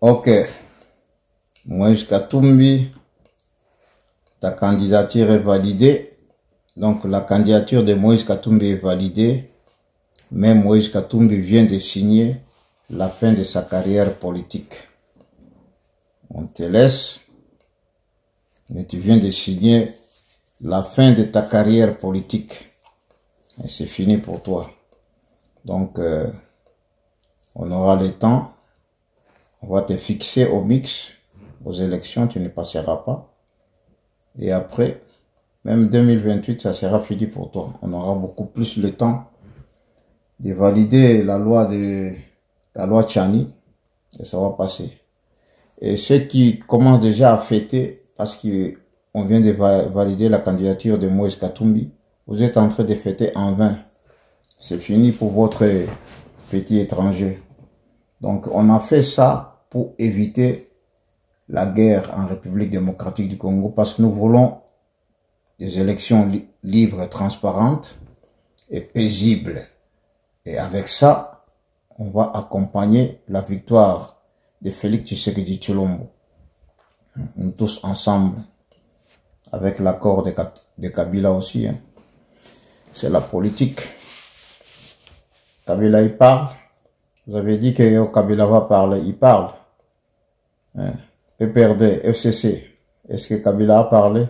Ok. Moïse Katumbi, ta candidature est validée. Donc la candidature de Moïse Katumbi est validée. Mais Moïse Katumbi vient de signer la fin de sa carrière politique. On te laisse, mais tu viens de signer la fin de ta carrière politique. Et c'est fini pour toi. Donc, euh, on aura le temps. On va te fixer au mix. Aux élections, tu ne passeras pas. Et après, même 2028, ça sera fini pour toi. On aura beaucoup plus le temps de valider la loi de la loi Chani et ça va passer. Et ceux qui commencent déjà à fêter parce qu'on vient de valider la candidature de Moïse Katumbi, vous êtes en train de fêter en vain. C'est fini pour votre petit étranger. Donc on a fait ça pour éviter la guerre en République démocratique du Congo parce que nous voulons des élections libres, transparentes et paisibles. Et avec ça, on va accompagner la victoire de Félix Tshisekedi Chilombo. Nous tous ensemble, avec l'accord de, Kabila aussi. Hein. C'est la politique. Kabila, il parle. Vous avez dit que Kabila va parler. Il parle. Hein. PPRD, FCC. Est-ce que Kabila a parlé?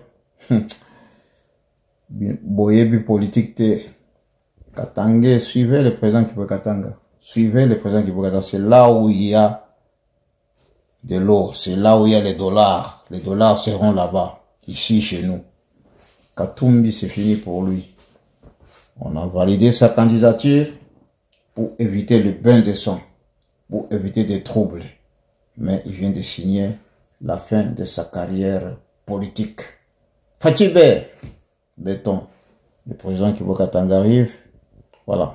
Boyebi politique, Katanga, suivez le président qui peut Katanga. Suivez le président qui peut Katanga. C'est là où il y a de l'eau. C'est là où il y a les dollars. Les dollars seront là-bas. Ici, chez nous. Katumbi, c'est fini pour lui. On a validé sa candidature pour éviter le bain de sang, pour éviter des troubles. Mais il vient de signer la fin de sa carrière politique. Fatibé, béton, le président Kibo Katanga arrive, voilà.